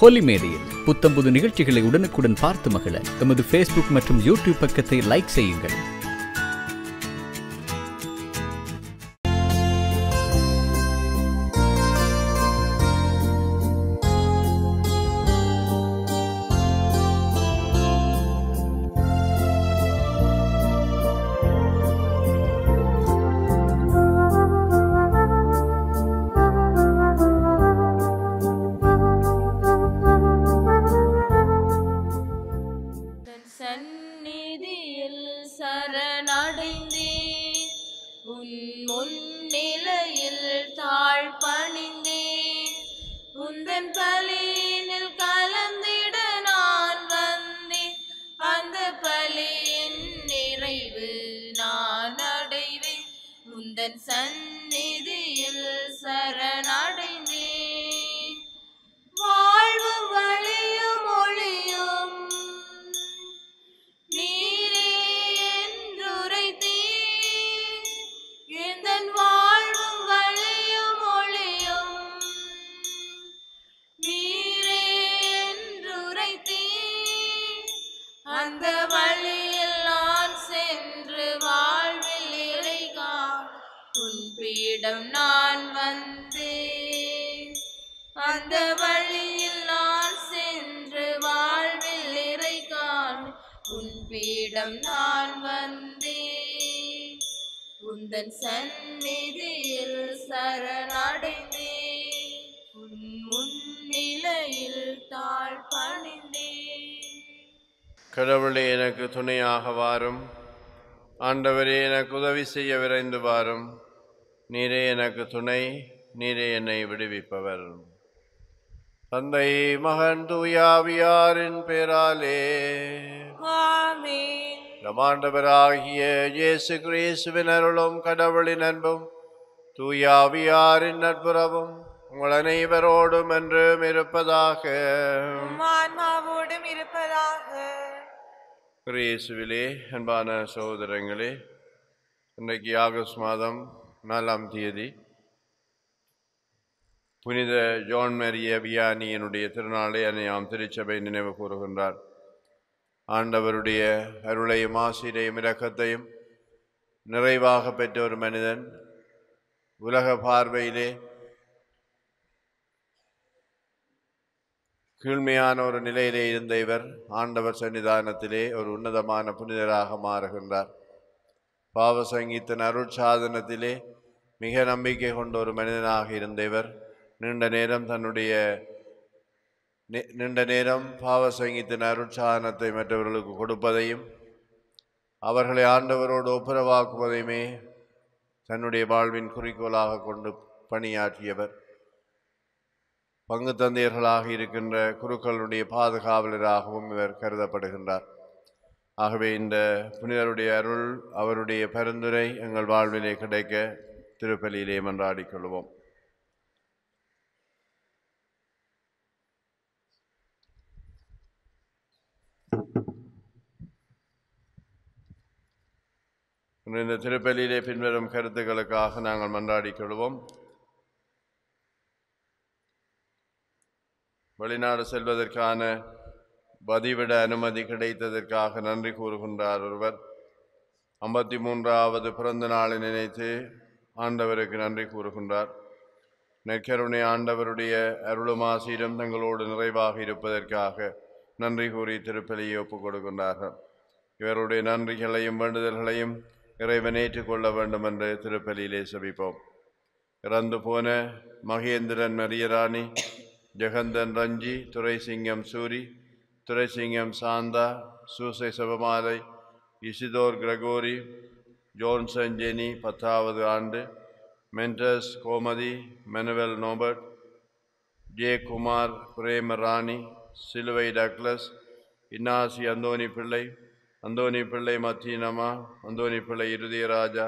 ஹோலி மேடையில் புத்தம்புது நிகழ்ச்சிகளை உடனுக்குடன் பார்த்து மகிழ எமது ஃபேஸ்புக் மற்றும் யூடியூப் பக்கத்தை லைக் செய்யுங்கள். பீடம் நான் வந்தேன். அந்த வழியில் நான் சென்று வாழ்வில் இறை காண் உன் பீடம் நான் வந்தேன். உந்தன் சந்நிதியில் சரணடைந்தேன். உன் முன்னிலையில் தாழ் பணிந்தேன். கடவுளே எனக்கு துணையாக வாரும். ஆண்டவரே எனக்கு உதவி செய்ய விரைந்து வாரும். நீரே எனக்கு துணை நீரே என்னை விடுவிப்பவர். தந்தை மகன் தூயாவியாரின் பேராலே. ஆண்டவராகிய இயேசு கிறிஸ்துவின் அருளும் கடவுளின் அன்பும் தூயாவியாரின் நட்புறவும் உங்கள் அனைவரோடும் என்றும் இருப்பதாக. ஆன்மாவோடும் இருப்பதாக. கிறியேசுவிலே அன்பான சகோதரங்களே இன்றைக்கு ஆகஸ்ட் மாதம் நாலாம் தேதி. புனித ஜான் மேரிய அபியானியனுடைய திருநாளை அன்னையாம் திருச்சபை நினைவு கூறுகின்றார். ஆண்டவருடைய அருளையும் ஆசிரியையும் இரக்கத்தையும் நிறைவாக பெற்ற ஒரு மனிதன் உலக பார்வையிலே கீழ்மையான ஒரு நிலையிலே இருந்த இவர் ஆண்டவர் சன்னிதானத்திலே ஒரு உன்னதமான புனிதராக மாறுகின்றார். பாவசங்கீத்தன் அருட்சாதனத்திலே மிக நம்பிக்கை கொண்ட ஒரு மனிதனாக இருந்த இவர் நீண்ட நேரம் தன்னுடைய நி- நீண்ட நேரம் பாவ சங்கீத்தின் அருட்சாதனத்தை மற்றவர்களுக்கு கொடுப்பதையும் அவர்களை ஆண்டவரோடு ஒப்புரவாக்குவதையுமே தன்னுடைய வாழ்வின் குறிக்கோளாக கொண்டு பணியாற்றியவர். பங்கு தந்தையர்களாக இருக்கின்ற குருக்களுடைய பாதுகாவலராகவும் இவர் கருதப்படுகின்றார். ஆகவே இந்த புனிதருடைய அருள் அவருடைய பரிந்துரை எங்கள் வாழ்விலே கிடைக்க திருப்பலியிலே மன்றாடிக் கொள்வோம் இந்த திருப்பலியிலே பின்வரும் கருத்துக்களுக்காக நாங்கள் மன்றாடிக் கொள்வோம் வெளிநாடு செல்வதற்கான பதிவிட அனுமதி கிடைத்ததற்காக நன்றி கூறுகின்றார் ஒருவர். ஐம்பத்தி மூன்றாவது பிறந்த நாளை நினைத்து ஆண்டவருக்கு நன்றி கூறுகின்றார். நெற்கருணை ஆண்டவருடைய அருளுமாசீரம் தங்களோடு நிறைவாக இருப்பதற்காக நன்றி கூறி திருப்பலியை ஒப்புக் கொடுக்கின்றார்கள். இவருடைய நன்றிகளையும் வேண்டுதல்களையும் இறைவன் ஏற்றுக்கொள்ள வேண்டும் என்று திருப்பலியிலே சபிப்போம். இறந்து போன Mahendran Mariyarani Jeganthan Ranji Duraisingam Suri Duraisingam Shantha Soosai Sivamalai Isidore Gregory Johnson Jenny பத்தாவது ஆண்டு Mendes Gomathi Manuel Norbert Jeyakumar Prema Rani Siluvai Douglas Innasi Anthoni Pillai Anthoni Pillai மத்தீனமா Anthony Pillai Irudayaraja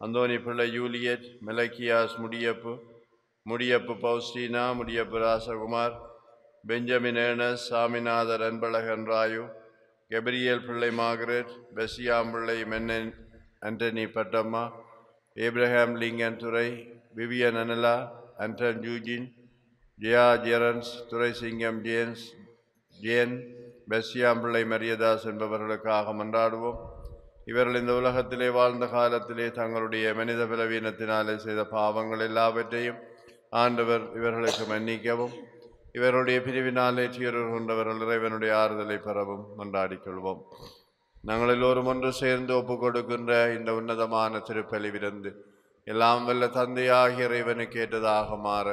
Anthony Pillai Juliet மெலக்கியாஸ் Mudiyappu Mudiyappu Faustina Mudiyappu Rasakumar Benjamin ஏனஸ் Saminathar Anbalagan Rayu Gabriel Pillai Margaret பெசியாம்பிள்ளை மென்னன் Antony Pattamma Abraham Lincoln Durai Vivian அனலா Anton ஜூஜின் Jeya ஜெரன்ஸ் துரைசிங்கம் ஜேன்ஸ் Jane பெஸ்யாம்பிள்ளை Mariyadas என்பவர்களுக்காக மன்றாடுவோம். இவர்கள் இந்த உலகத்திலே வாழ்ந்த காலத்திலே தங்களுடைய மனித பலவீனத்தினாலே செய்த பாவங்கள் எல்லாவற்றையும் ஆண்டவர் இவர்களுக்கு மன்னிக்கவும். இவருடைய பிரிவினாலே சீரர் கொண்டவர்கள் இறைவனுடைய ஆறுதலை பெறவும் மன்றாடிக் கொள்வோம். நாங்கள் எல்லோரும் ஒன்று சேர்ந்து ஒப்பு கொடுக்கின்ற இந்த உன்னதமான திருப்பலி விருந்து எல்லாம் வல்ல தந்தையாகிய இறைவனுக்கு ஏற்றதாக மாற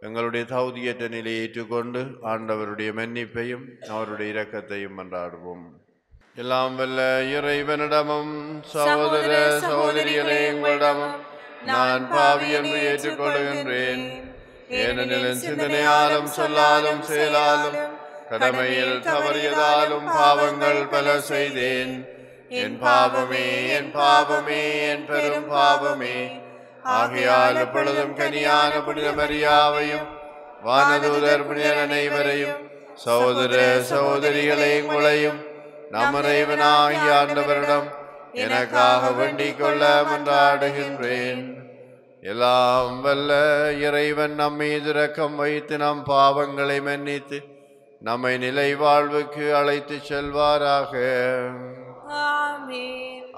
எங்களுடைய தகுதியற்ற நிலையை ஏற்றுக்கொண்டு ஆண்டவருடைய மன்னிப்பையும் அவருடைய இரக்கத்தையும் மன்றாடுவோம். எல்லாம் வல்ல இறைவனிடமும் சகோதர சகோதரிகளே உங்களிடமும் நான் பாவி என்று ஏற்றுக்கொள்கின்றேன். ஏனெனில் சிந்தனையாலும் சொல்லாலும் செயலாலும் கடமையில் தவறியதாலும் பாவங்கள் பல செய்தேன். என் பாவமே என் பாவமே என் பெரும் பாவமே. ஆகையால் எப்பொழுதும் கனியான புனித மரியாவையும் வானதூதர் புனிதர் அனைவரையும் சகோதர சகோதரிகளை உங்களையும் நம் இறைவனாகிய ஆண்டவரிடம் எனக்காக வேண்டிக் கொள்ள மன்றாடுகின்றேன். எல்லாம் வல்ல இறைவன் நம் மீது இரக்கம் வைத்து நம் பாவங்களை மன்னித்து நம்மை நிலை வாழ்வுக்கு அழைத்துச் செல்வாராக.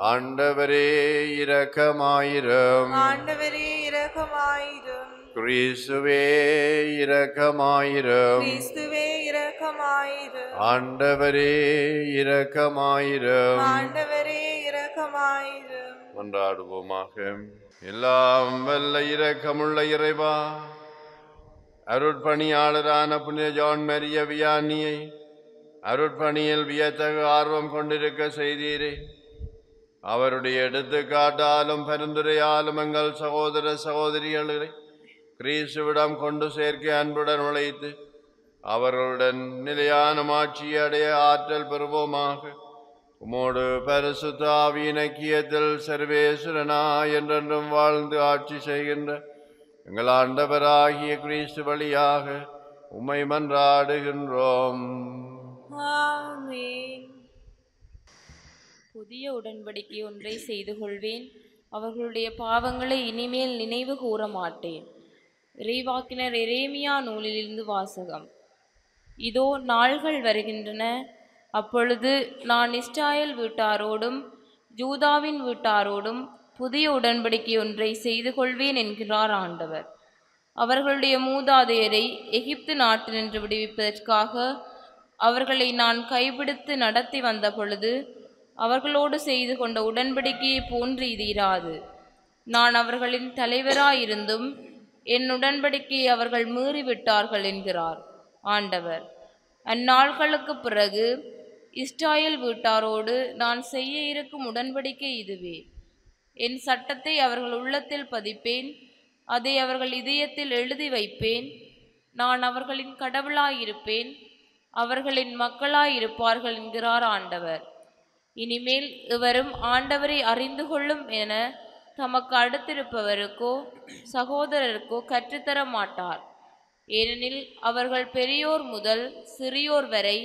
ஆண்டவரே இரக்கமாயிரும். ஆண்டவரே இரக்கமாயிரும். கிறிஸ்துவே இரக்கமாயிரும். கிறிஸ்துவே இரக்கமாயிரும். ஆண்டவரே இரக்கமாயிரும். ஆண்டவரே இரக்கமாயிரும். கொண்டாடுவோமாக. எல்லாம் வல்ல இரக்கமுள்ள இறைவா. அருட்பணியாளரான புனித ஜான் மரிய வியானியை அருட்பணியில் வியத்தகு ஆர்வம் கொண்டிருக்க செய்தீரே. அவருடைய எடுத்துக்காட்டாலும் பரிந்துரையாலும் எங்கள் சகோதர சகோதரிகளை கிறிஸ்துவிடம் கொண்டு சேர்க்க அன்புடன் உழைத்து அவர்களுடன் நிலையான மாட்சியை அடைய ஆற்றல் பெறுவோமாக. உமோடு பரிசுத்தாவின் ஐக்கியத்தில் சர்வேஸ்வரனா என்றென்றும் வாழ்ந்து ஆட்சி செய்கின்ற எங்கள் ஆண்டவராகிய கிறிஸ்து வழியாக உம்மை மன்றாடுகின்றோம். புதிய உடன்படிக்கை ஒன்றை செய்து கொள்வேன். அவர்களுடைய பாவங்களை இனிமேல் நினைவு கூற மாட்டேன். இறைவாக்கினர் எரேமியா நூலிலிருந்து வாசகம். இதோ நாள்கள் வருகின்றன. அப்பொழுது நான் இஸ்ராயல் வீட்டாரோடும் ஜூதாவின் வீட்டாரோடும் புதிய உடன்படிக்கை ஒன்றை செய்து கொள்வேன் என்கிறார் ஆண்டவர். அவர்களுடைய மூதாதையரை எகிப்து நாட்டினின்று விடுவிப்பதற்காக அவர்களை நான் கைபிடித்து நடத்தி வந்த பொழுது அவர்களோடு செய்து கொண்ட உடன்படிக்கையை போன்று இது இராது. நான் அவர்களின் தலைவராயிருந்தும் என் உடன்படிக்கையை அவர்கள் மீறிவிட்டார்கள் என்கிறார் ஆண்டவர். அந்நாள்களுக்கு பிறகு இஸ்ராயல் வீட்டாரோடு நான் செய்ய இருக்கும் உடன்படிக்கை இதுவே. என் சட்டத்தை அவர்கள் உள்ளத்தில் பதிப்பேன் அதை அவர்கள் இதயத்தில் எழுதி வைப்பேன். நான் அவர்களின் கடவுளாயிருப்பேன் அவர்களின் மக்களாயிருப்பார்கள் என்கிறார் ஆண்டவர். இனிமேல் இவரும் ஆண்டவரை அறிந்து கொள்ளும் என தமக்கு அடுத்திருப்பவருக்கோ சகோதரருக்கோ கற்றுத்தர மாட்டார். ஏனெனில் அவர்கள் பெரியோர் முதல் சிறியோர் வரை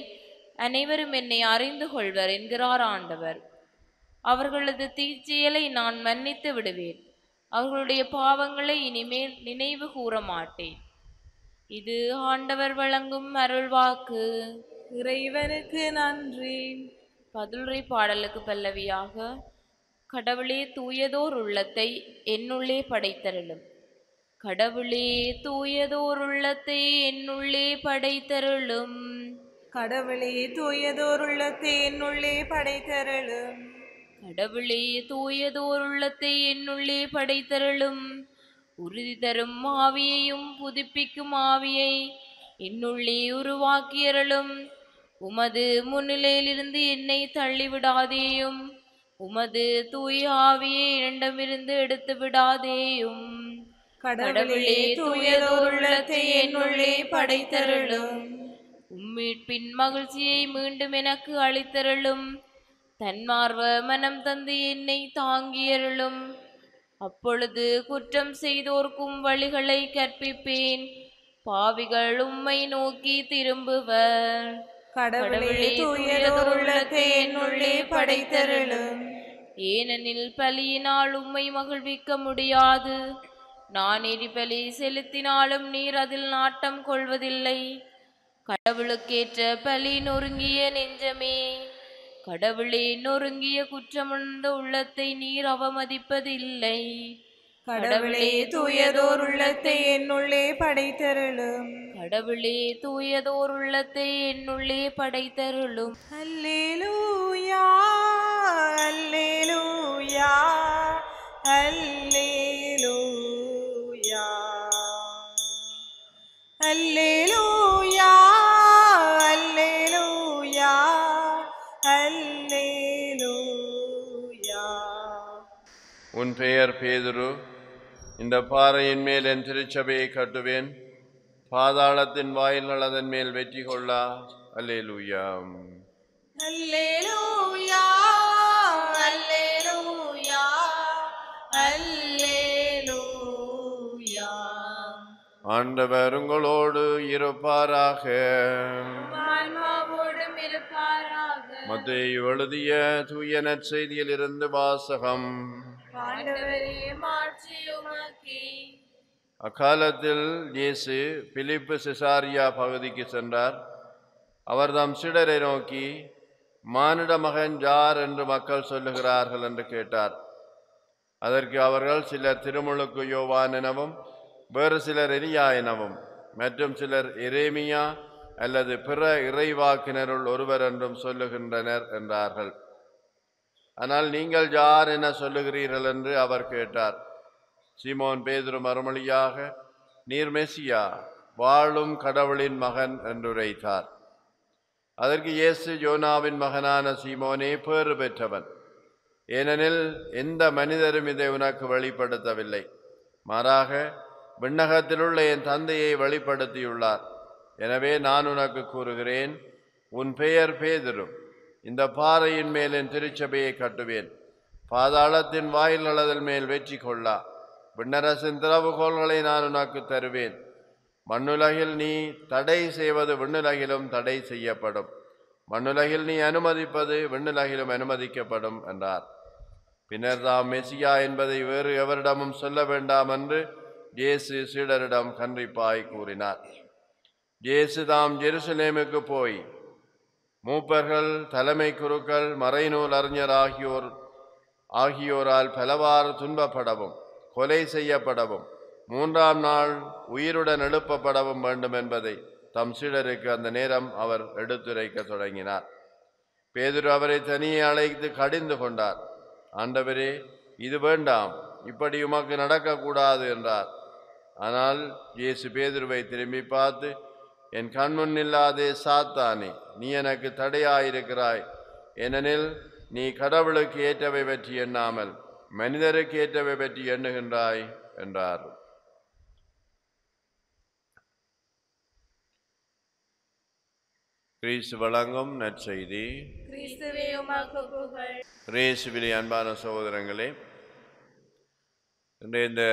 அனைவரும் என்னை அறிந்து கொள்வர் என்கிறார் ஆண்டவர். அவர்களது தீச்செயலை நான் மன்னித்து விடுவேன். அவர்களுடைய பாவங்களை இனிமேல் நினைவு கூற மாட்டேன். இது ஆண்டவர் வழங்கும் அருள்வாக்கு. இறைவனுக்கு நன்றி. பதிலுரை பாடலுக்கு பல்லவியாக கடவுளே தூயதோர் உள்ளத்தை என்னுள்ளே படைத்தருளும். கடவுளே தூயதோர் உள்ளத்தை என்னுள்ளே படைத்தருளும். கடவுளே தூயதோர் உள்ளத்தை என்னுள்ளே படைத்தருளும். கடவுளே தூயதோர் உள்ளத்தை என்னுள்ளே படைத்தருளும். உறுதி தரும் ஆவியையும் புதுப்பிக்கும் ஆவியை என்னுள்ளே உருவாக்கியருளும். உமது முன்னிலையிலிருந்து என்னை தள்ளிவிடாதேயும். உமது தூய ஆவியை என்னிடமிருந்து எடுத்து விடாதேயும் கடவுளே தூயதோர் உள்ளத்தை என்னுள்ளே படைத்தருளும். உம்மீட்பின் மகிழ்ச்சியை மீண்டும் எனக்கு அளித்தருளும். தன்மார்வ மனம் தந்து என்னை தாங்கியருளும். அப்பொழுது குற்றம் செய்தோர்க்கும் வழிகளை கற்பிப்பேன். பாவிகள் உம்மை நோக்கி திரும்புவர். கடவுளே என்னுள்ளே படைத்தருளும். ஏனெனில் பலியினால் உம்மை மகிழ்விக்க முடியாது. நான் எரிபலி செலுத்தினாலும் நீர் அதில் நாட்டம் கொள்வதில்லை. கடவுளுக்கேற்ற பலி நொறுங்கிய நெஞ்சமே. கடவுளே நொறுங்கிய குற்றமுணர்ந்த உள்ளத்தை நீர் அவமதிப்பதில்லை. கடவுளே தூயதோர் உள்ளத்தை என்னுள்ளே படைத்தருளும். கடவுளே தூயதோர் உள்ளத்தை என்னுள்ளே படைத்தருளும். அல்லேலூயா அல்லேலூயா அல்லேலூயா. அல்லேலூயா உன் பெயர் பேதுரு. இந்த பாறையின் மேல் என் திருச்சபையை கட்டுவேன். பாதாளத்தின் வாயில்கள் அதன் மேல் வெற்றி கொள்ளா. அல்லேலூயா. அல்லேலூயா. ஆண்டவர் உங்களோடு இருப்பாராக. மத்தேயு எழுதிய தூய நற்செய்தியிலிருந்து வாசகம். ஆண்டவரே மாட்சி உமக்கே. அக்காலத்தில் இயேசு பிலிப்பு சிசாரியா பகுதிக்கு சென்றார். அவர் தம் சிடரை நோக்கி மானிட மகன் யார் என்று மக்கள் சொல்லுகிறார்கள் என்று கேட்டார். அதற்கு அவர்கள் சிலர் திருமுழுக்கு யோவான் எனவும் வேறு சிலர் எலியா எனவும் மற்றும் சிலர் இரேமியா அல்லது பிற இறைவாக்கினருள் ஒருவர் என்றும் சொல்லுகின்றனர் என்றார்கள். ஆனால் நீங்கள் யார் என சொல்லுகிறீர்கள் என்று அவர் கேட்டார். சீமோன் பேதுரு மறுமொழியாக நீர் மெசியா வாழும் கடவுளின் மகன் என்றுரைத்தார். அதற்கு இயேசு யோனாவின் மகனான சீமோனே பேறு பெற்றவன். ஏனெனில் எந்த மனிதரும் இதை உனக்கு வெளிப்படுத்தவில்லை. மாறாக விண்ணகத்திலுள்ள என் தந்தையை வெளிப்படுத்தியுள்ளார். எனவே நான் உனக்கு கூறுகிறேன் உன் பெயர் பேதுரு. இந்த பாறையின் மேல் என் திருச்சபையை கட்டுவேன். பாதாளத்தின் வாயில் அளதல் மேல் வெற்றி கொள்ளா. விண்ணரசின் திறவுகோள்களை நான் உனக்கு தருவேன். மண்ணுலகில் நீ தடை செய்வது விண்ணுலகிலும் தடை செய்யப்படும். மண்ணுலகில் நீ அனுமதிப்பது விண்ணுலகிலும் அனுமதிக்கப்படும் என்றார். பின்னர் தாம் மெசியா என்பதை வேறு எவரிடமும் சொல்ல வேண்டாம் என்று இயேசு சீடரிடம் கன்றிப்பாய் கூறினார். இயேசு தாம் ஜெருசலேமுக்கு போய் மூப்பர்கள் தலைமை குருக்கள் மறைநூல் அறிஞர் ஆகியோர் ஆகியோரால் பலவாறு துன்பப்படவும் கொலை செய்யப்படவும் மூன்றாம் நாள் உயிருடன் எழுப்பப்படவும் வேண்டும் என்பதை தம் சீடருக்கு அந்த நேரம் அவர் எடுத்துரைக்க தொடங்கினார். பேதுரு அவரை தனியே அழைத்து கடிந்து கொண்டார். ஆண்டவரே இது வேண்டாம் இப்படி உமக்கு நடக்கக்கூடாது என்றார். ஆனால் இயேசு பேதுருவை திரும்பி பார்த்து என் கண்முன் இல்லாதே சாத்தானே நீ எனக்கு தடையாயிருக்கிறாய். ஏனெனில் நீ கடவுளுக்கு ஏற்றவை பற்றி எண்ணாமல் மனிதருக்கு ஏற்றவை பற்றி எண்ணுகின்றாய் என்றார். கிறிஸ்து வழங்கும் நற்செய்தி. கிறிஸ்துவே உமக்கு புகழ். ரேசுவிலே அன்பான சகோதரங்களே இன்றைய இந்த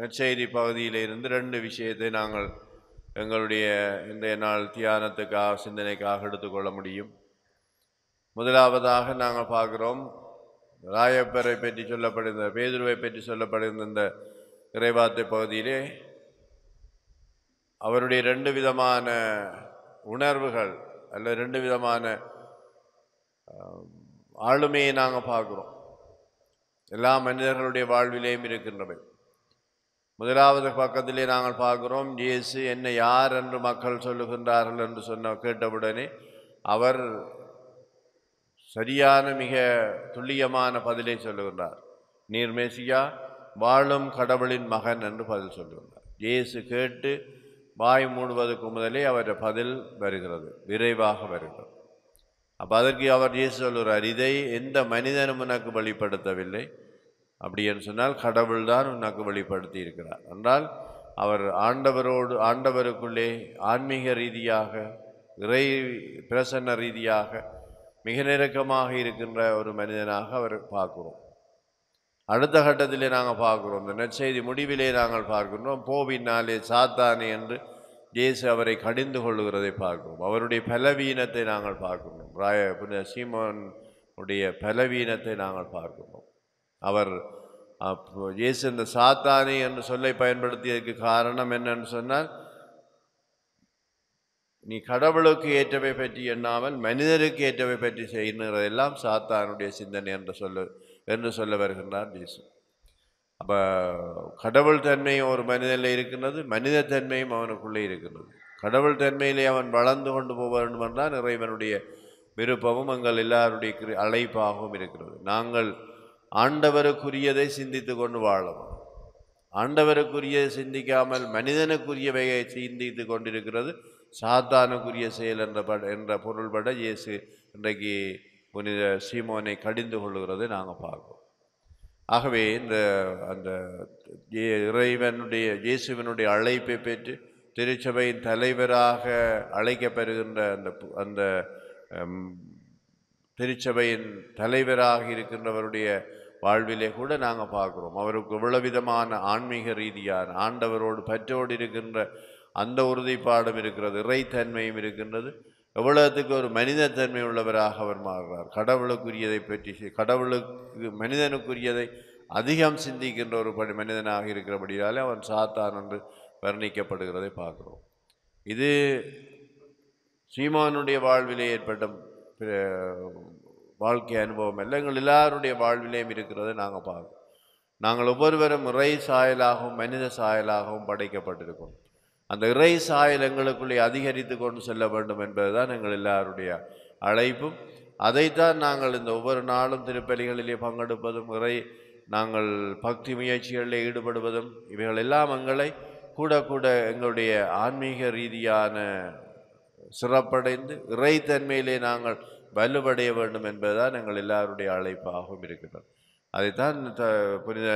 நற்செய்தி பகுதியில் இருந்து ரெண்டு விஷயத்தை நாங்கள் எங்களுடைய இன்றைய நாள் தியானத்துக்காக சிந்தனைக்காக எடுத்துக்கொள்ள முடியும். முதலாவதாக நாங்கள் பார்க்குறோம் ராயப்பரை பற்றி சொல்லப்படுகிற பேதுருவை பற்றி சொல்லப்படுகிற இந்த இறைவார்த்தை பகுதியிலே அவருடைய ரெண்டு விதமான உணர்வுகள் அல்ல ரெண்டு விதமான ஆளுமையை நாங்கள் பார்க்குறோம். எல்லா மனிதர்களுடைய வாழ்விலேயும் இருக்கின்றவை. முதலாவது பக்கத்திலே நாங்கள் பார்க்கிறோம் இயேசு என்னை யார் என்று மக்கள் சொல்லுகின்றார்கள் என்று சொன்ன கேட்டவுடனே அவர் சரியான மிக துல்லியமான பதிலை சொல்லுகின்றார். நீர் மேசியா வாழும் கடவுளின் மகன் என்று பதில் சொல்லுகின்றார். இயேசு கேட்டு வாய் மூடுவதற்கு முதலே அவருடைய பதில் வருகிறது விரைவாக வருகிறது. அப்போ அதற்கு அவர் இயேசு சொல்கிறார் இதை எந்த மனிதனும் உனக்கு வெளிப்படுத்தவில்லை. அப்படி என்று சொன்னால் கடவுள் தான் உனக்கு வெளிப்படுத்தி இருக்கிறார். என்றால் அவர் ஆண்டவரோடு ஆண்டவருக்குள்ளே ஆன்மீக ரீதியாக இறை பிரசன்ன ரீதியாக மிக நெருக்கமாக இருக்கின்ற ஒரு மனிதனாக அவர் பார்க்குறோம். அடுத்த கட்டத்திலே நாங்கள் பார்க்குறோம். இந்த நற்செய்தி முடிவிலே நாங்கள் பார்க்கின்றோம். போவினாலே சாத்தானே என்று இயேசு அவரை கடிந்து கொள்ளுகிறதை பார்க்கிறோம். அவருடைய பலவீனத்தை நாங்கள் பார்க்கணும் ராய புனித சீமோனுடைய பலவீனத்தை நாங்கள் பார்க்கிறோம் அவர் அப்போ இயேசு இந்த சாத்தானி என்று சொல்லை பயன்படுத்தியதற்கு காரணம் என்னன்னு சொன்னால் நீ கடவுளுக்கு ஏற்றவை பற்றி எண்ணாமல் மனிதருக்கு ஏற்றவை பற்றி செய்கிறதெல்லாம் சாத்தானுடைய சிந்தனை என்று சொல்ல என்று சொல்ல வருகின்றார் இயேசு. அப்போ கடவுள் தன்மையும் ஒரு மனிதனில் இருக்கின்றது மனித தன்மையும் அவனுக்குள்ளே இருக்கின்றது. கடவுள் தன்மையிலே அவன் வளர்ந்து கொண்டு போக வேண்டும் என்றால் இறைவனுடைய விருப்பமும் எங்கள் எல்லாருடைய அழைப்பாகவும் இருக்கிறது. நாங்கள் ஆண்டவருக்குரியதை சிந்தித்து கொண்டு வாழும் ஆண்டவருக்குரியதை சிந்திக்காமல் மனிதனுக்குரியவையை சிந்தித்து கொண்டிருக்கிறது. சாத்தானுக்குரிய செயல் என்ற பட என்ற பொருள்பட இயேசு இன்றைக்கு புனித சீமோனை கடிந்து கொள்கிறதை நாங்கள் பார்ப்போம். ஆகவே இந்த அந்த இறைவனுடைய இயேசுவினுடைய அழைப்பை பெற்று திருச்சபையின் தலைவராக அழைக்கப்பெறுகின்ற அந்த பு- அந்த திருச்சபையின் தலைவராக இருக்கின்றவருடைய வாழ்விலே கூட நாங்கள் பார்க்குறோம். அவருக்கு இவ்வளவு விதமான ஆன்மீக ரீதியான ஆண்டவரோடு பற்றோடு இருக்கின்ற அந்த உறுதிப்பாடும் இருக்கிறது இறைத்தன்மையும் இருக்கின்றது. எவ்வளவுக்கு ஒரு மனிதத்தன்மை உள்ளவராக அவர் மாறுறார். கடவுளுக்குரியதை பற்றி கடவுளுக்கு மனிதனுக்குரியதை அதிகம் சிந்திக்கின்ற ஒரு படி மனிதனாக இருக்கிறபடியாலே அவன் சாத்தான் என்று வர்ணிக்கப்படுகிறதை பார்க்குறோம். இது சீமானுடைய வாழ்விலே ஏற்பட்ட வாழ்க்கை அனுபவம் இல்லை எங்கள் எல்லாருடைய வாழ்விலையும் இருக்கிறதை நாங்கள் பார்க்கணும் நாங்கள் ஒவ்வொருவரும் இறை சாயலாகவும் மனித சாயலாகவும் படைக்கப்பட்டிருக்கோம். அந்த இறை சாயல் எங்களுக்குள்ளே அதிகரித்து கொண்டு செல்ல வேண்டும் என்பதுதான் எங்கள் எல்லாருடைய அழைப்பும். அதைத்தான் நாங்கள் இந்த ஒவ்வொரு நாளும் திருப்பலிகளிலே பங்கெடுப்பதும் இறை நாங்கள் பக்தி முயற்சிகளில் ஈடுபடுவதும் இவைகள் எல்லாம் எங்களை கூட கூட எங்களுடைய ஆன்மீக ரீதியான சிறப்படைந்து இறைத்தன்மையிலே நாங்கள் வலுவடைய வேண்டும் என்பதுதான் எங்கள் எல்லாருடைய அழைப்பாகவும் இருக்கிறது அதைத்தான் த புனித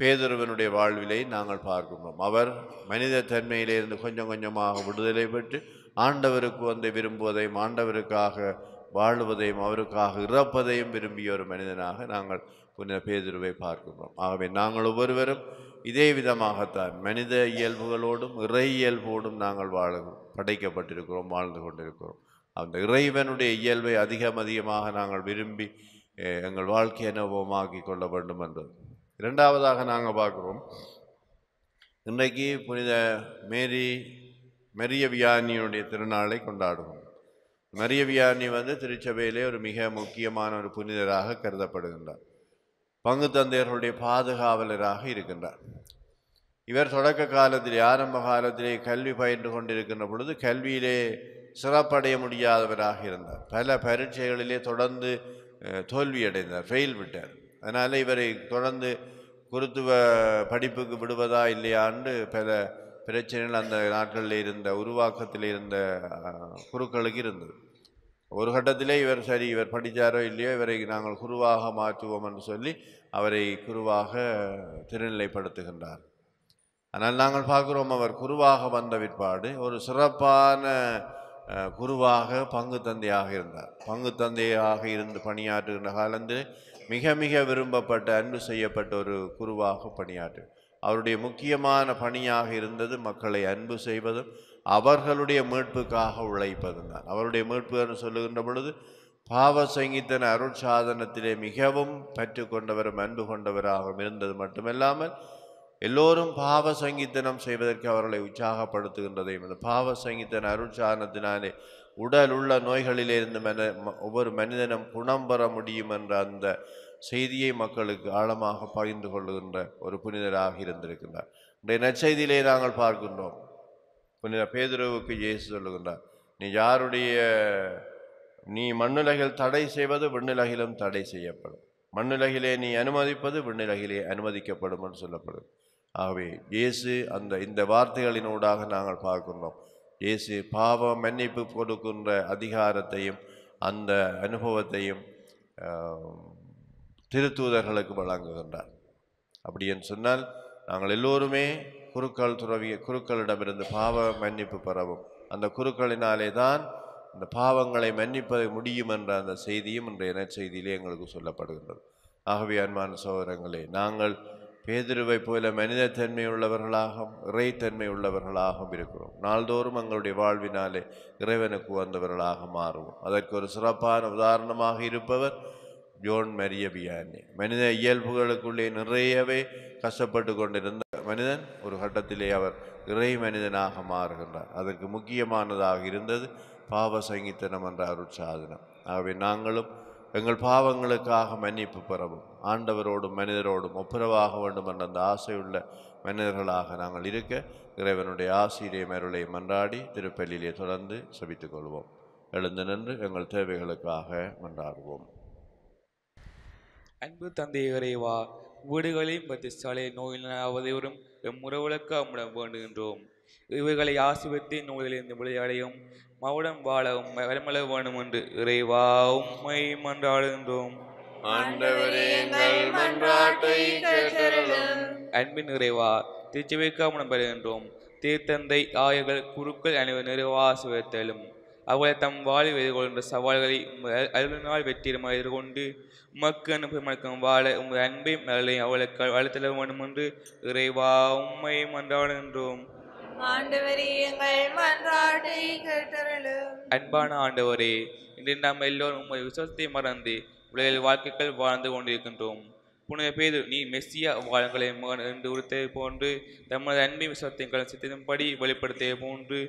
பேதுருவனுடைய வாழ்விலை நாங்கள் பார்க்கின்றோம். அவர் மனித தன்மையிலிருந்து கொஞ்சம் கொஞ்சமாக விடுதலை பெற்று ஆண்டவருக்கு வந்து விரும்புவதையும் ஆண்டவருக்காக வாழுவதையும் அவருக்காக இறப்பதையும் விரும்பிய ஒரு மனிதனாக நாங்கள் புனித பேதுருவை பார்க்கின்றோம். ஆகவே நாங்கள் ஒவ்வொருவரும் இதே விதமாகத்தான் மனித இயல்புகளோடும் இறை இயல்போடும் நாங்கள் வாழ படைக்கப்பட்டிருக்கிறோம் வாழ்ந்து கொண்டிருக்கிறோம். அந்த இறைவனுடைய இயல்பை அதிகம் அதிகமாக நாங்கள் விரும்பி எங்கள் வாழ்க்கை அனுபவமாக்கி கொள்ள வேண்டும் என்றது இரண்டாவதாக நாங்கள் பார்க்குறோம் இன்றைக்கு புனித மேரி மெரிய வியானியுடைய திருநாளை கொண்டாடுவோம். மரிய வியானி வந்து திருச்சபையிலே ஒரு மிக முக்கியமான ஒரு புனிதராக கருதப்படுகின்றார். பங்கு தந்தையர்களுடைய பாதுகாவலராக இருக்கின்றார். இவர் தொடக்க காலத்திலே ஆரம்ப காலத்திலே கல்வி பயின்று கொண்டிருக்கின்ற பொழுது கல்வியிலே சிறப்படைய முடியாதவராக இருந்தார். பல பரீட்சைகளிலே தொடர்ந்து தோல்வியடைந்தார் ஃபெயில் விட்டார். அதனால் இவரை தொடர்ந்து குருத்துவ படிப்புக்கு விடுவதா இல்லையான்னு பல பிரச்சனைகள் அந்த நாட்களில் இருந்த உருவாக்கத்தில் இருந்த குருக்களுக்கு இருந்தது. ஒரு கட்டத்திலே இவர் சரி இவர் படித்தாரோ இல்லையோ இவரை நாங்கள் குருவாக மாற்றுவோம் என்று சொல்லி அவரை குருவாக திருநிலைப்படுத்துகின்றார். ஆனால் நாங்கள் பார்க்குறோம் அவர் குருவாக வந்த பிற்பாடு ஒரு சிறப்பான குருவாக பங்கு தந்தையாக இருந்தார். பங்கு தந்தையாக இருந்து பணியாற்றுகின்ற காலத்தில் மிக மிக விரும்பப்பட்ட அன்பு செய்யப்பட்ட ஒரு குருவாக பணியாற்று. அவருடைய முக்கியமான பணியாக இருந்தது மக்களை அன்பு செய்வதும் அவர்களுடைய மீட்புக்காக உழைப்பதும் தான். அவருடைய மீட்பு என்று சொல்லுகின்ற பொழுது பாவ சங்கீதன அருட்சாதனத்திலே மிகவும் பற்று கொண்டவரும் அன்பு கொண்டவராகவும் இருந்தது மட்டுமல்லாமல் எல்லோரும் பாவ சங்கீதனம் செய்வதற்கு அவர்களை உற்சாகப்படுத்துகின்றதையும் இந்த பாவ சங்கீதன அருட்சாரணத்தினாலே உடல் உள்ள நோய்களிலிருந்து மன ம- ஒவ்வொரு மனிதனும் குணம் பெற முடியும் என்ற அந்த செய்தியை மக்களுக்கு ஆழமாக பகிர்ந்து கொள்ளுகின்ற ஒரு புனிதராக இருந்திருக்கின்றார். இன்றைய நற்செய்தியிலே நாங்கள் பார்க்கின்றோம். புனித பேதுருவுக்கு இயேசு சொல்லுகின்றார் நீ யாருடைய நீ மண்ணுலகில் தடை செய்வது விண்ணுலகிலும் தடை செய்யப்படும். மண்ணுலகிலே நீ அனுமதிப்பது விண்ணுலகிலே அனுமதிக்கப்படும் என்று சொல்லப்படும் ஆகவே இயேசு அந்த இந்த வார்த்தைகளினூடாக நாங்கள் பார்க்கின்றோம் இயேசு பாவ மன்னிப்பு கொடுக்கின்ற அதிகாரத்தையும் அந்த அனுபவத்தையும் திருத்தூதர்களுக்கு வழங்குகின்றார். அப்படி என்று சொன்னால் நாங்கள் எல்லோருமே குருக்கள் துறவிய குருக்களிடமிருந்து பாவ மன்னிப்பு பெறவும் அந்த குருக்களினாலே தான் அந்த பாவங்களை மன்னிப்பது முடியும் என்ற அந்த செய்தியும் இன்றைய செய்தியிலே எங்களுக்கு சொல்லப்படுகின்றது. ஆகவே அன்பான சோதரங்களே நாங்கள் பேதிருவை போல மனிதத்தன்மை உள்ளவர்களாகவும் இறைத்தன்மை உள்ளவர்களாகவும் இருக்கிறோம். நாள்தோறும் எங்களுடைய வாழ்வினாலே இறைவனுக்கு வந்தவர்களாக மாறுவோம். அதற்கு ஒரு சிறப்பான உதாரணமாக இருப்பவர் ஜோன் மரிய பியானி மனித இயல்புகளுக்குள்ளே நிறையவே கஷ்டப்பட்டு கொண்டிருந்த மனிதன் ஒரு கட்டத்திலே அவர் இறை மனிதனாக மாறுகின்றார். அதற்கு முக்கியமானதாக இருந்தது பாவ சங்கீத்தனம் என்ற அருட்சாதனம். ஆகவே நாங்களும் எங்கள் பாவங்களுக்காக மன்னிப்பு பெறவும் ஆண்டவரோடும் மனிதரோடும் ஒப்புரவாக வேண்டும் என்ற அந்த ஆசையுள்ள மனிதர்களாக நாங்கள் இருக்க இறைவனுடைய ஆசிரியை மருளை மன்றாடி திருப்பள்ளியிலே தொடர்ந்து செபித்துக் கொள்வோம். எழுந்து நின்று எங்கள் தேவைகளுக்காக மன்றாடுவோம். அன்பு தந்தை இறைவா வீடுகளையும் பற்றி சாலை அவதைவரும் எம் உறவுகளுக்கு அம்மிடம் வேண்டுகின்றோம். இவர்களை ஆசிர்வத்தி நோயிலிருந்து விளையாடையும் மவுடம் வாழவும் வளமள வேண்டும் என்று இறைவா உம்மை மன்றாடுகின்றோம். அன்பின் நிறைவா திருச்சபைக்கு அம்மிடம் பெறுகின்றோம். தீர்த்தந்தை ஆயர்கள் குருக்கள் அனைவர் நிறைவாசிவத்தலும் அவளை தம் வாழ்வில் எதிர்கொள்கின்ற சவால்களை அலுவலினால் வெற்றிடமாக எதிர்கொண்டு உமக்கு அனுப்பி வாழ உமது அன்பையும் நலனையும் அவளுக்கு வளர்த்தல வேண்டும் என்று இறைவா உம்மை மன்றாடுகின்றோம். அன்பான ஆண்டவரே இன்று நாம் எல்லோரும் உமது விசுவாசத்தை மறந்து உலகில் வாழ்க்கைகள் வாழ்ந்து கொண்டிருக்கின்றோம். புனித பேது நீ மெஸ்ஸியா வாழங்களை மகன் என்று உறுத்ததை போன்று தமது அன்பின் விசுவாசத்தை சித்தினும்படி வெளிப்படுத்திய போன்று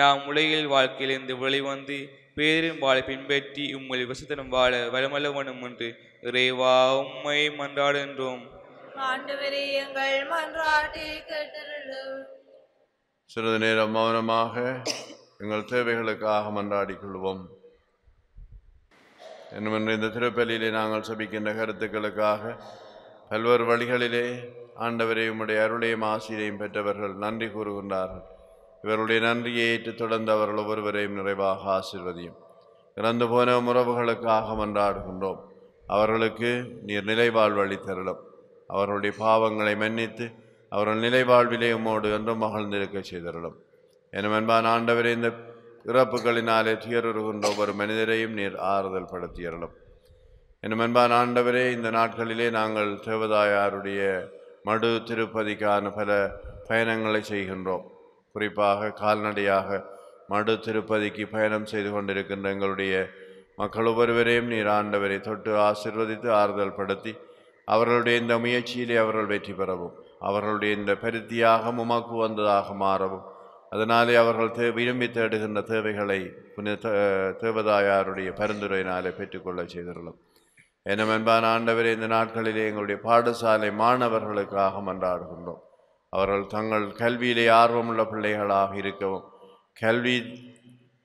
நாம் உலகில் வாழ்க்கையிலிருந்து வெளிவந்து பேரின் வாழை பின்பற்றி உம்மை விசத்தனம் வாழ வளமல்ல வேண்டும் என்று இறைவா உம்மை மன்றாடுகின்றோம். ஆண்டவரே எங்கள் மன்றாட்டை கேட்டருளும். சிறிது நேரம் மௌனமாக எங்கள் தேவைகளுக்காக மன்றாடிக் கொள்வோம். என்னவென்று இந்த திருப்பலியிலே நாங்கள் சபிக்கின்ற கருத்துக்களுக்காக பல்வேறு வழிகளிலே ஆண்டவரை உம்முடைய அருளையும் ஆசிரியையும் பெற்றவர்கள் நன்றி கூறுகின்றார்கள். இவருடைய நன்றியை ஏற்று தொடர்ந்து அவர்கள் ஒவ்வொருவரையும் நிறைவாக ஆசிர்வதியும். இறந்து போன உறவுகளுக்காக மன்றாடுகின்றோம். அவர்களுக்கு நீர் நிலைவாழ்வு அளித்தருளும். அவர்களுடைய பாவங்களை மன்னித்து அவர்கள் நிலைவாழ்விலே உம்மோடு என்றும் மகிழ்ந்திருக்க செய்தருளும். எனும் அன்பான ஆண்டவரே இந்த இறப்புகளினாலே துயருகின்ற ஒவ்வொரு மனிதரையும் நீர் ஆறுதல் படுத்தியறலும் என் அன்பான் ஆண்டவரே இந்த நாட்களிலே நாங்கள் தேவதாயாருடைய மடு திருப்பதிக்கான பல பயணங்களை செய்கின்றோம். குறிப்பாக கால்நடையாக மடு திருப்பதிக்கு பயணம் செய்து கொண்டிருக்கின்ற எங்களுடைய மக்கள் ஒவ்வொருவரையும் நீர் ஆண்டவரை தொட்டு ஆசிர்வதித்து ஆறுதல் படுத்தி அவர்களுடைய இந்த முயற்சியிலே அவர்கள் வெற்றி பெறவும் அவர்களுடைய இந்த பருத்தியாக உமக்கு வந்ததாக மாறவும் அதனாலே அவர்கள் தே விரும்பி தேடுகின்ற தேவைகளை புனித தேவதாயாருடைய பரிந்துரையினாலே பெற்றுக்கொள்ள செய்திருளும். என அன்பான ஆண்டவரே இந்த நாட்களிலே எங்களுடைய பாடசாலை மாணவர்களுக்காக மன்றாடுகின்றோம். அவர்கள் தங்கள் கல்வியிலே ஆர்வமுள்ள பிள்ளைகளாக இருக்கவும் கல்வி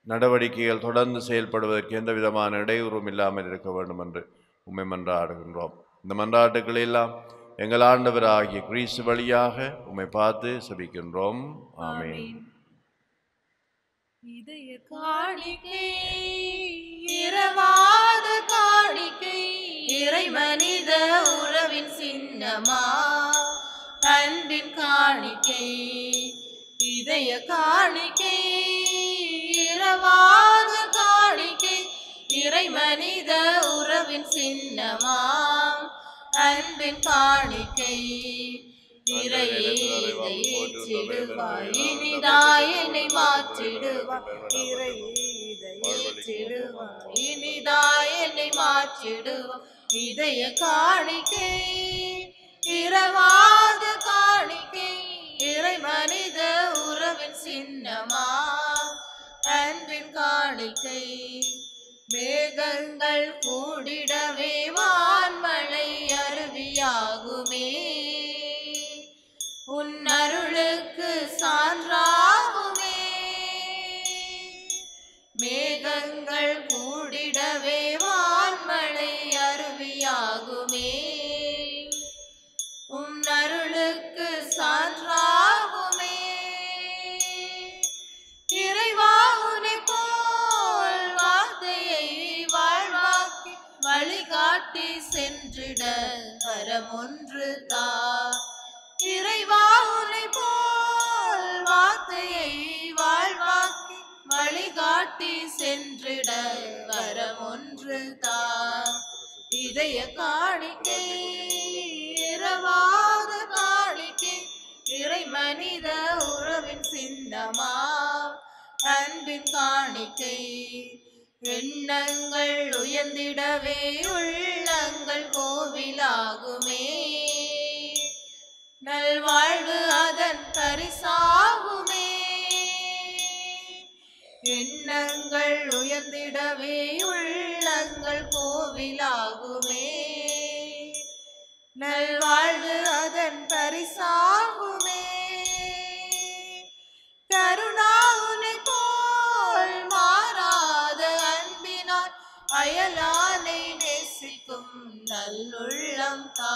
நடவடிக்கைகள் தொடர்ந்து செயல்படுவதற்கு எந்த விதமான இடையூறும் இல்லாமல் இருக்க வேண்டும் என்று உண்மை மன்றாடுகின்றோம். இந்த மன்றாட்டுக்களை எல்லாம் எங்கள் ஆண்டவராகிய கிரீஸ் வழியாக உம்மை பார்த்து சபிக்கின்றோம். ஆமேன். இதய காணிக்கை இரவாத காணிக்கை இறை மனித உறவின் சின்னமா? அன்பின் காணிக்கை இதய காணிக்கை இரவாத காணிக்கை இறை மனித உறவின் சின்னமா? அன்பின் காணிக்கை என்னை ஏற்றிடுவாய் இனிதாய் என்னை மாற்றிடுவாய். இதய காணிக்கை இரவாத காணிக்கை இறை மனித உறவின் சின்னமா அன்பின் காணிக்கை. மேகங்கள் கூடிடவே வான்மழை அருளுக்கு சான்றாகுமே. மேகங்கள் கூடிடவே வான்மழை அருவியாகுமே. உன் அருளுக்கு சான்றாகுமே. இறைவா உனை போல் வார்த்தையை வாழ்வாக்கி வழிகாட்டி சென்றிட வரம் ஒன்று தா ஒன்று தா இதய காணிக்கை இரவாத காணிக்கை இறை மனித உறவின் சின்னமா. அன்பின் காணிக்கை எண்ணங்கள் உயர்ந்திடவே உள்ளங்கள் கோவிலாகுமே. நல்வாழ்வு அதன் பரிசாகுமே. எண்ணங்கள் உயர்ந்திடவே உள்ள உள்ளங்கள் கோவிலாகுமே. நல்வாழ்வு அதன் பரிசாகுமே. கருணாவுனை போல் மாறாத அன்பினால் அயலானை நேசிக்கும் நல்லுள்ளம் தா.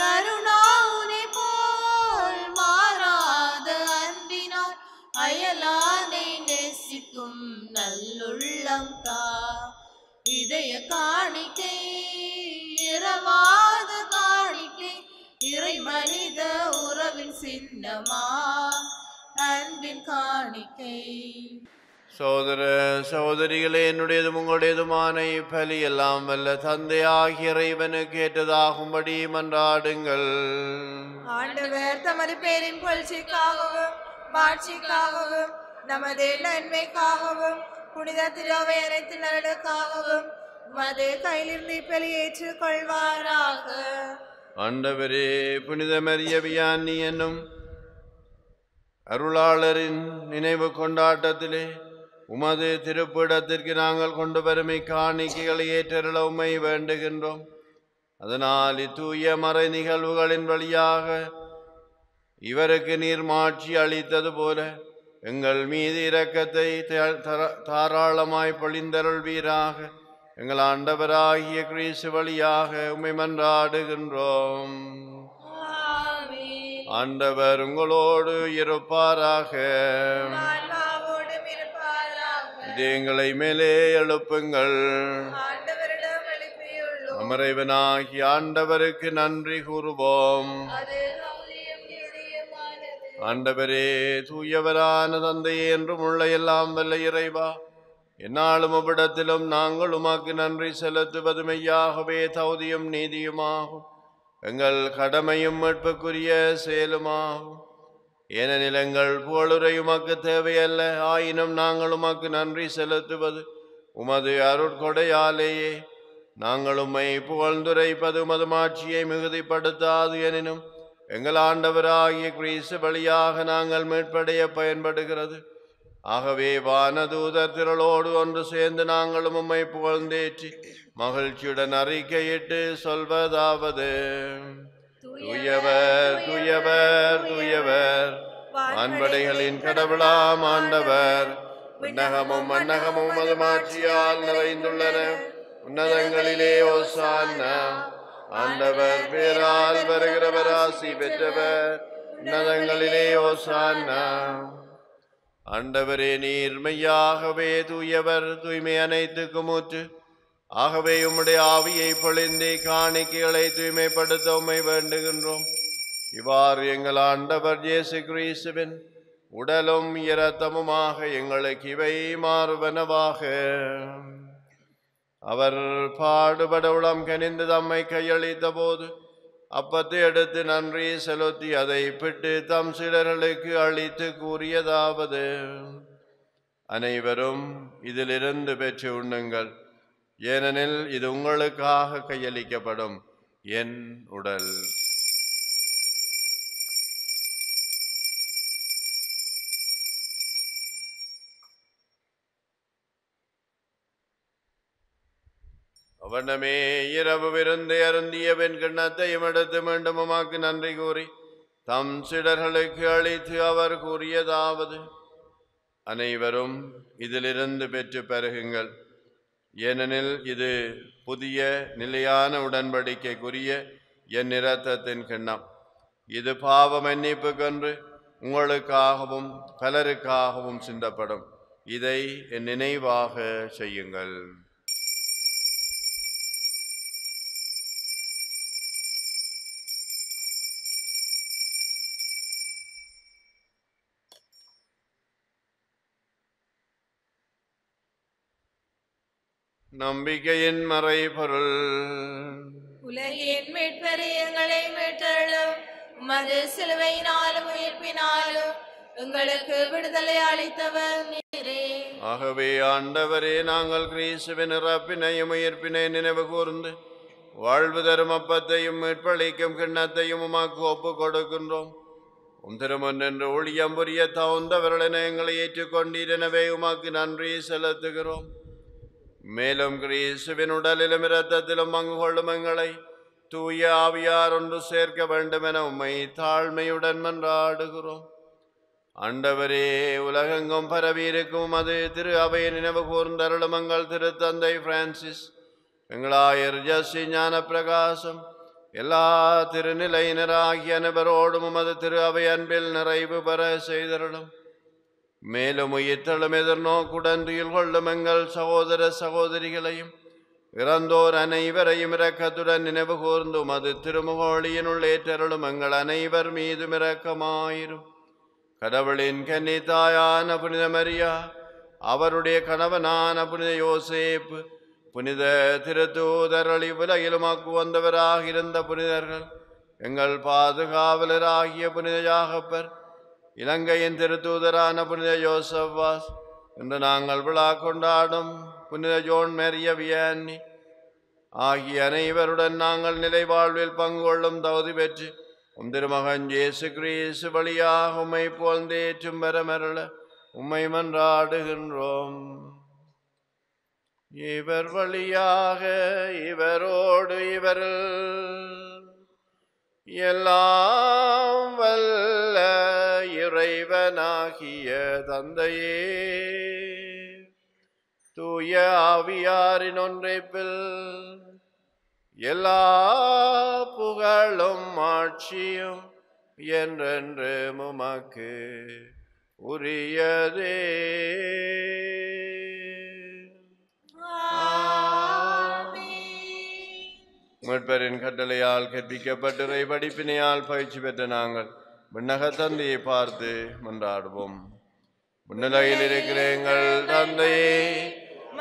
கருணாவுனை போல் மாறாத அன்பினால் அயலானை நேசிக்கும் நல்லுள்ளம் தா இதய காணிக்கை இரவாத காணிக்கை இறை மனித உறவின் சின்னமா அன்பின் காணிக்கை. சோதர சகோதரிகளே என்னுடையதும் உங்களுடையதுமான இப்பலி எல்லாம் வல்ல தந்தையாகிய இறைவனுக்கு ஏற்றதாகும்படி மன்றாடுங்கள். ஆண்டவர் தமது பேரின் புகழ்ச்சிக்காகவும் மாட்சிக்காகவும் நமது நன்மைக்காகவும் புனித திருவை அனைத்து நலனுக்காகவும் மது கையிலிருந்து இப்பலி கொள்வாராக ஆண்டவரே புனித மரிய என்னும் அருளாளரின் நினைவு கொண்டாட்டத்திலே உமது திருப்பிடத்திற்கு நாங்கள் கொண்டு வரும் காணிக்கைகளை ஏற்றருள உம்மை வேண்டுகின்றோம். அதனால் இத்தூய மறை நிகழ்வுகளின் வழியாக இவருக்கு நீர் மாட்சி அளித்தது போல எங்கள் மீது இரக்கத்தை தாராளமாய் பொழிந்தருள்வீராக. எங்கள் ஆண்டவராகிய கிறிஸ்து வழியாக உம்மை மன்றாடுகின்றோம். ஆண்டவர் உங்களோடு இருப்பாராக. ஆன்மாவோடும் இருப்பாராக. இது எங்களை மேலே எழுப்புங்கள். அமரைவனாகி ஆண்டவருக்கு நன்றி கூறுவோம். ஆண்டவரே தூயவரான தந்தையே என்றும் உள்ள எல்லாம் வல்ல இறைவா என்னாலும் அவ்விடத்திலும் நாங்கள் உமாக்கு நன்றி செலுத்துவது மெய்யாகவே தௌதியும் நீதியுமாகும். எங்கள் கடமையும் மீட்புக்குரிய செயலுமாகும். ஏனெனில் எங்கள் புகழுரை உமக்கு தேவையல்ல. ஆயினும் நாங்கள் உமக்கு நன்றி செலுத்துவது உமது அருட்கொடையாலேயே. நாங்கள் உம்மை புகழ்ந்துரைப்பது உமது மாட்சியை மிகுதிப்படுத்தாது எனினும் எங்கள் ஆண்டவராகிய கிரீஸ் வழியாக நாங்கள் மீட்படைய பயன்படுகிறது. ஆகவே வானதூதர் திரளோடு ஒன்று சேர்ந்து நாங்களும் உம்மை புகழ்ந்தேற்றி மகிழ்ச்சியுடன் அறிக்கையிட்டு சொல்வதாவது. தூயவர் தூயவர் தூயவர். வான்படைகளின் கடவுளாம் ஆண்டவர். விண்ணகமும் மன்னகமும் அது மாட்சியால் நிறைந்துள்ளன. உன்னதங்களிலே ஓசான்னா. ஆண்டவர் பேரால் வருகிறவர் ஆசி பெற்றவர். உன்னதங்களிலே ஓசான்னா. ஆண்டவரே நீர்மையாகவே தூயவர் தூய்மை அனைத்துக்கும் ஊற்று ஆகவே உம்முடைய ஆவியை பொழிந்தே காணிக்கைகளை தூய்மைப்படுத்த உண்மை வேண்டுகின்றோம். இவ்வாறு எங்கள் ஆண்டவர் இயேசு கிரீசுவின் உடலும் இரத்தமுமாக எங்களுக்கு இவை மாறுவனவாக. அவர் பாடுபட உளம் கனிந்து தம்மை கையளித்த போது அப்பத்தை எடுத்து நன்றி செலுத்தி அதை பிட்டு தம் சிலர்களுக்கு அளித்து கூறியதாவது. அனைவரும் இதிலிருந்து பெற்று உண்ணுங்கள். ஏனெனில் இது உங்களுக்காக கையளிக்கப்படும் என் உடல். வண்ணமே இரவு விருந்து அருந்திய பெண் கிண்ணத்தையும் எடுத்து மீண்டும் உமாக்கு நன்றி கூறி தம் சிடர்களுக்கு அளித்து அவர் கூறியதாவது அனைவரும் இதிலிருந்து பெற்று பெருகுங்கள். ஏனெனில் இது புதிய நிலையான உடன்படிக்கைக்குரிய என் நிறத்தத்தின் கிண்ணம். இது பாவ மன்னிப்புக்கென்று உங்களுக்காகவும் பலருக்காகவும் சிந்தப்படும். இதை என் நினைவாக செய்யுங்கள். நம்பிக்கையின் மறைபொருள். உலகின் மீட்பர் எங்களை மீட்டருளும். உமது சிலுவையினாலும் உயிர்ப்பினாலும் எங்களுக்கு விடுதலை அளித்தவர் நீரே. ஆகவே ஆண்டவரே நாங்கள் கிறிஸ்துவின் இறப்பினையும் உயிர்ப்பினை நினைவு கூர்ந்து வாழ்வு தரும் அப்பத்தையும் மீட்பளிக்கும் கிண்ணத்தையும் உமாக்கு ஒப்புக் கொடுக்கின்றோம். உம் திருமன் என்று ஒளியம் புரிய தகுந்தவர்களின எங்களை ஏற்றுக்கொண்டீர். எனவே உமாக்கு நன்றி செலுத்துகிறோம். மேலும் கிரீசுவின் உடலிலும் இரத்தத்திலும் பங்கு கொள்ளும் எங்களை தூய ஆவியார் ஒன்று சேர்க்க வேண்டும் என உம்மை தாழ்மையுடன் மன்றாடுகிறோம். அண்டவரே உலகெங்கும் பரவி இருக்கும் அது திரு அவையை நினைவு கூர்ந்தருளும் எங்கள் திருத்தந்தை பிரான்சிஸ். எங்களாயர் ஜஸ்ஸி ஞான பிரகாசம் எல்லா திருநிலையினராகிய அனைவரோடும் உமது திரு அவை அன்பில் நிறைவு பெற செய்தருளும். மேலும் உயிர்த்தலும் எதிர்நோக்குடன் கொள்ளும் எங்கள் சகோதர சகோதரிகளையும் இறந்தோர் அனைவரையும் இரக்கத்துடன் நினைவு கூர்ந்தும் அது திருமுகோழியினுள் ஏற்றருளும் எங்கள் அனைவர் மீதும் இரக்கமாயிரும். கடவுளின் கன்னி தாயான புனித மரியா அவருடைய கணவனான புனித யோசேப்பு புனித திருத்தூதரளி உலகிலுமாக்கு வந்தவராக இருந்த புனிதர்கள் எங்கள் பாதுகாவலராகிய புனித யாகப்பர் இலங்கையின் திருத்தூதரான புனித யோசப்பாஸ் என்று நாங்கள் விழா கொண்டாடும் புனித ஜோன் மேரிய வியானி ஆகிய அனைவருடன் நாங்கள் நிலைவாழ்வில் பங்கு கொள்ளும் தகுதி பெற்று உம் திருமகன் ஜேசு கிரீசு வழியாக உம்மை போழ்ந்தேற்றும் வரமருள உம்மை மன்றாடுகின்றோம். இவர் வழியாக இவரோடு இவரில் எல்லாம் வல்ல இறைவனாகிய தந்தையே. தூய ஆவியாரின் ஒன்றைப்பில் எல்லா புகழும் ஆட்சியும் என்றென்று உமக்கு உரியதே. மீட்பரின் கட்டளையால் கற்பிக்கப்பட்டுரை படிப்பினையால் பயிற்சி பெற்ற நாங்கள் விண்ணக தந்தையை பார்த்து மன்றாடுவோம். முன்னிலையில் இருக்கிற எங்கள் தந்தையே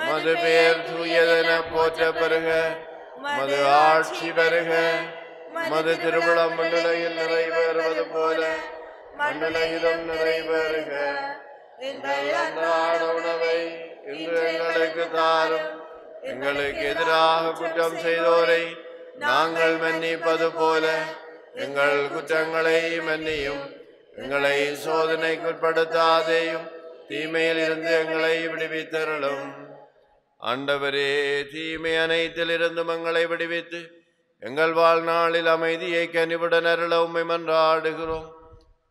மது பெயர் தூயதென போற்ற பெறுக மது ஆட்சி பெறுக. மது திருவிழம் மண்ணிலையில் நிறைவேறுவது போல மண்ணிலையிலும் நிறைவேறுக. அன்றாட உணவை இன்று எங்களுக்கு தாரும். எங்களுக்கு எதிராக குற்றம் செய்தோரை நாங்கள் மன்னிப்பது போல எங்கள் குற்றங்களை மன்னியும் எங்களை சோதனைக்குட்படுத்தாதேயும் தீமையில் இருந்து எங்களை விடுவித்தருளும். ஆண்டவரே தீமை அனைத்திலிருந்தும் எங்களை விடுவித்து எங்கள் வாழ்நாளில் அமைதியை கனிவுடன் அருள உண்மை மன்றாடுகிறோம்.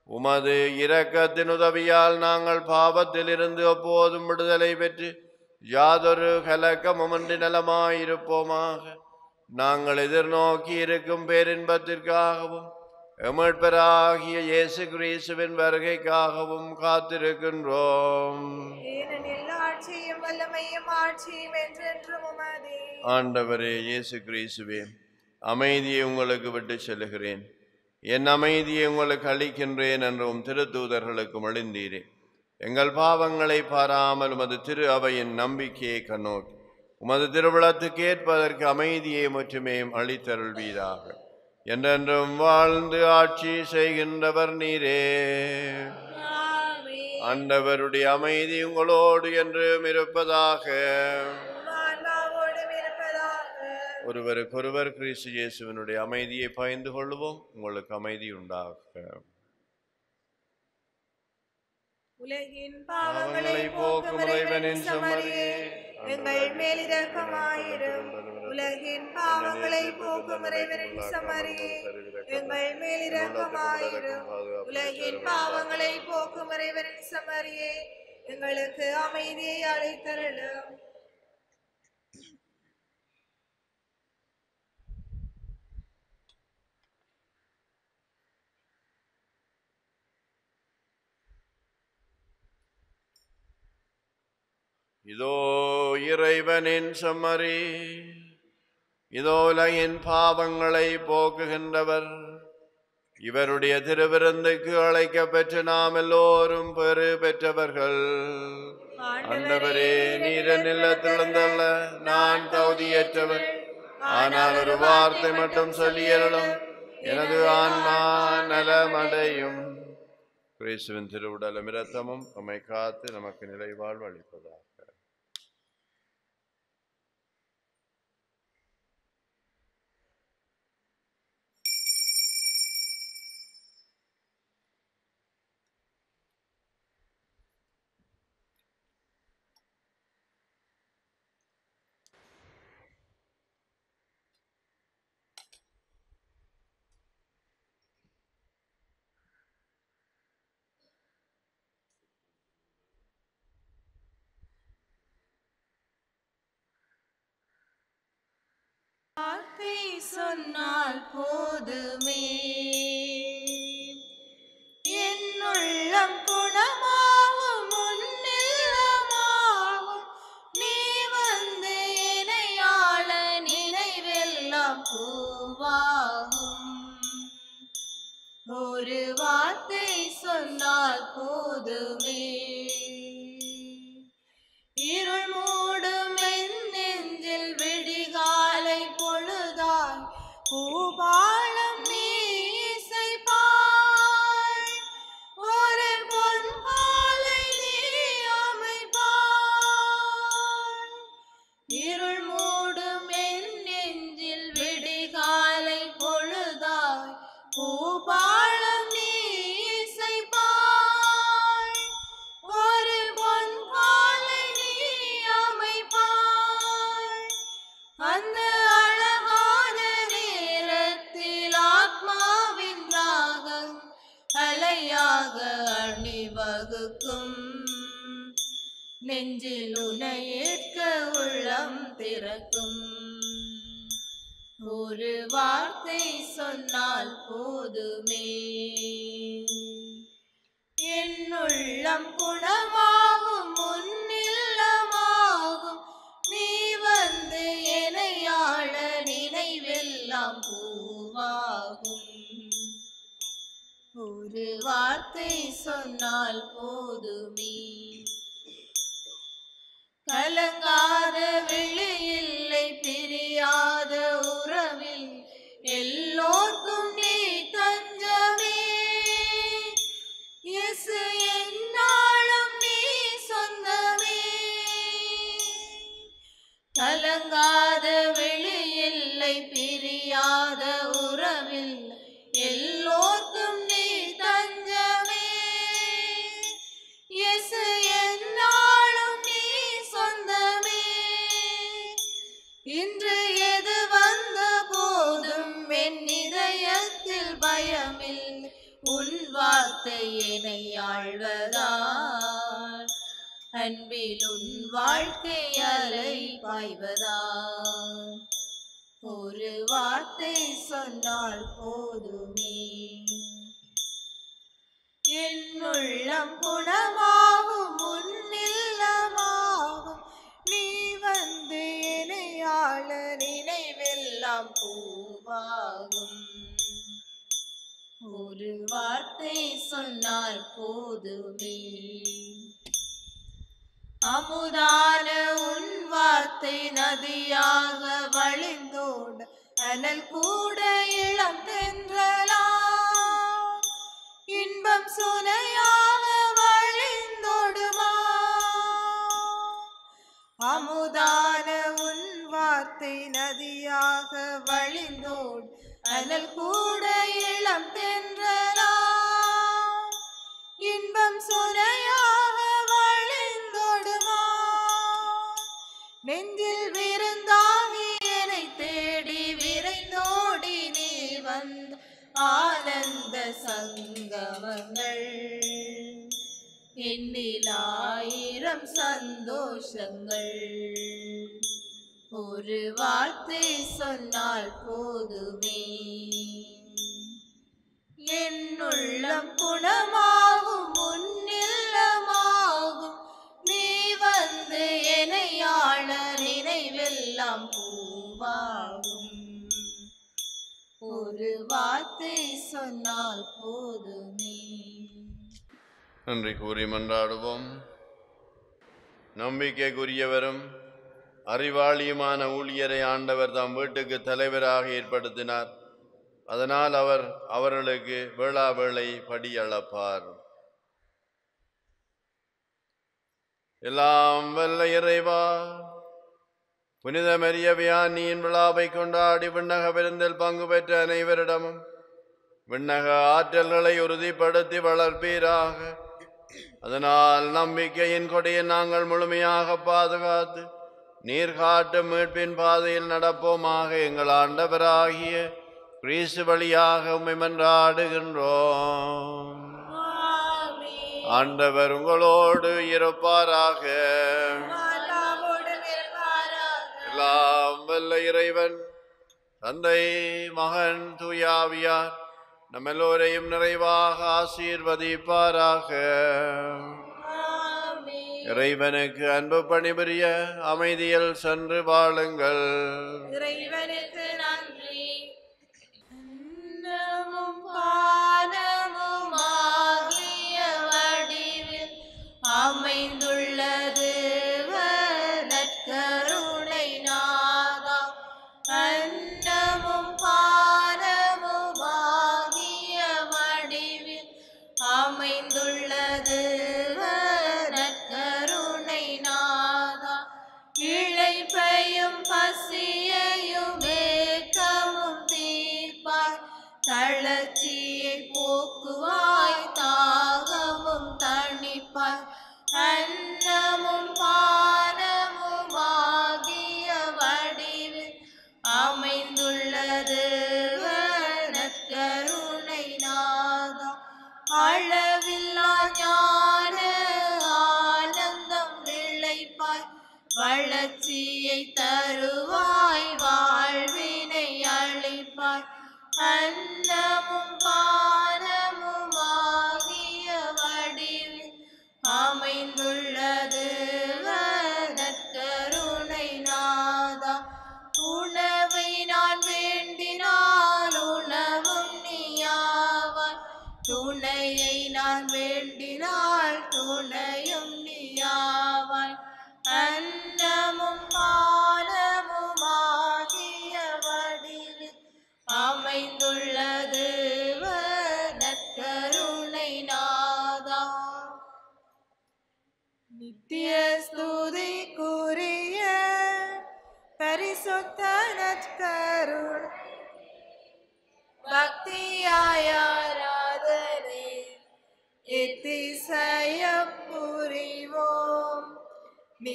உமது இரக்கத்தின் உதவியால் நாங்கள் பாவத்திலிருந்து எப்போதும் விடுதலை பெற்று யாதொரு கலக்கமுமின்றி நலமாயிருப்போமாக. நாங்கள் எதிர்நோக்கி இருக்கும் பேரின்பத்திற்காகவும் எமட்பராகிய இயேசு கிறிஸ்துவின் வருகைக்காகவும் காத்திருக்கின்றோம். ஆண்டவரே இயேசு கிறிஸ்துவே அமைதியை உங்களுக்கு விட்டு செல்லுகிறேன். என் அமைதியை உங்களுக்கு அளிக்கின்றேன் என்றும் திருத்தூதர்களுக்கு மொழிந்தீரே எங்கள் பாவங்களை பாராமல் உமது திரு அவையின் நம்பிக்கையை கண்ணோக்கி. உமது திருவிழத்துக்கு ஏற்பதற்கு அமைதியை மட்டுமே அளித்தருள்வீராக என்றென்றும் வாழ்ந்து ஆட்சி செய்கின்றவர் நீரே. ஆமென். ஆண்டவருடைய அமைதி உங்களோடு என்றும் இருப்பதாக. ஒருவருக்கொருவர் கிறிஸ்து இயேசுவினுடைய அமைதியை பயந்து கொள்வோம் உங்களுக்கு அமைதி உண்டாக. உலகின் பாவங்களை போக்கும் இறைவனின் சமரியே எங்கள் மேல் இரக்கமாயிரும் உலகின் பாவங்களை போக்கும் இறைவனின் சமரியே எங்கள் மேல் இரக்கமாயிரும் உலகின் பாவங்களை போக்கும் இறைவனின் சமரியே எங்களுக்கு அமைதியை அழைத்தருளும் இதோ இறைவனின் சம்மரி இதோ உலகின் பாவங்களை போக்குகின்றவர். இவருடைய திருவிருந்துக்கு அழைக்கப் பெற்ற நாம் எல்லோரும் பெரு பெற்றவர்கள். அண்டவரே நீர நிலத்திழந்தல்ல நான் தகுதியற்றவர். ஆனால் ஒரு வார்த்தை மட்டும் சொல்லியலும் எனது ஆன்மா நலமடையும். கிறிஸ்துவின் திருவுடலும் இரத்தமும் நம்மை காத்து நமக்கு நிலைவாழ்வு அளிப்பதாக. வார்த்தை சொன்னால் போதுமே. என் அதை சொன்னால் போதுமே. என்னுள்ளம் குணமாகும் முன்னில்லமாகும் நீ வந்து எனையாள நினைவெல்லாம் பூவாகும். ஒரு வார்த்தை சொன்னால் போதுமே. கலங்காத விழியில்லை பிரியா அன்பில் உன் வாழ்க்கை அலை பாய்வதால் ஒரு வார்த்தை சொன்னால் போதுமே. என் உள்ளம் குணமாகும் முன்னில்லமாகும் நீ வந்து இணையாள நினைவெல்லாம் பூவாகும். ஒரு வார்த்தை சொன்னால் போதுமே. அமுதான உன் வார்த்தை நதியாக வழிந்தோட அனல் கூட இளம் தென்றலாம் இன்பம் சுனையாக வழிந்தோடுமா. அமுதான உன் வார்த்தை நதியாக வழிந்தோடு அனல் கூட இளம் தென்றலாம் இன்பம் சுனையாக நெஞ்சில் விருந்தாகி என்னை தேடி விரைந்தோடி நீ வந்த ஆனந்த சங்கமங்கள். என்னில் ஆயிரம் சந்தோஷங்கள். ஒரு வார்த்தை சொன்னால் போதுமே. என் குணமாகும் முன்னில் எல்லாம் பூவாகும். ஒரு வார்த்தை சொன்னால் போதுமே. நன்றி கூறி மன்றாடுவோம். நம்பிக்கைக்குரியவரும் அறிவாளியுமான ஊழியரை ஆண்டவர் தம் வீட்டுக்கு தலைவராக ஏற்படுத்தினார். அதனால் அவர் அவர்களுக்கு வேளா வேளை படியளப்பார் எல்லாம் வல்ல இறைவா புனித மரிய வியானியின் விழாவை கொண்டாடி விண்ணக விருந்தில் பங்கு பெற்ற அனைவரிடமும் விண்ணக ஆற்றல்களை உறுதிப்படுத்தி வளர்ப்பீராக. அதனால் நம்பிக்கையின் கொடியை நாங்கள் முழுமையாக பாதுகாத்து நீர் காட்டும் மீட்பின் பாதையில் நடப்போமாக எங்கள் ஆண்டவராகிய கிறிஸ்து வழியாக உம்மை மன்றாடுகின்றோம். ஆண்டவர் உங்களோடு இருப்பாராக. எல்லாம் வல்ல இறைவன் தந்தை மகன் தூயாவியார் நம்ம எல்லோரையும் நிறைவாக ஆசீர்வதிப்பாராக. இறைவனுக்கு அன்பு பணிபுரிய அமைதியில் சென்று வாழுங்கள். இறைவனுக்கு நன்றி. அமைந்துள்ளது.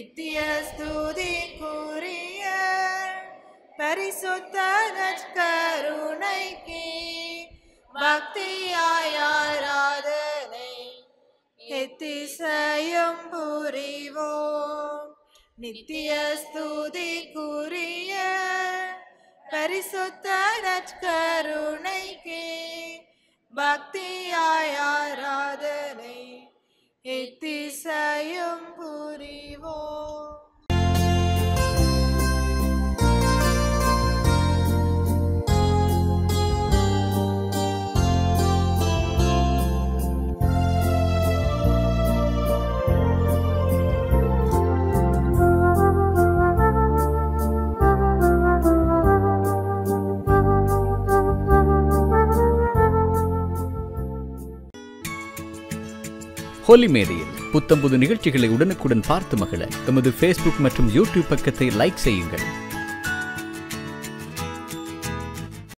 நித்திய ஸ்துதிக்குரிய பரிசுத்த நற்கருணைக்கு பக்தியாயாராதனை ஆராதனை புரிவோம் நித்திய ஸ்துதிக்குரிய பரிசுத்த நற்கருணைக்கு பக்தியாயாராதனை எத்திசையும் கொல்லி மேடையில் புத்தம்புது நிகழ்ச்சிகளை உடனுக்குடன் பார்த்து மகிழ. எமது ஃபேஸ்புக் மற்றும் யூடியூப் பக்கத்தை லைக் செய்யுங்கள்.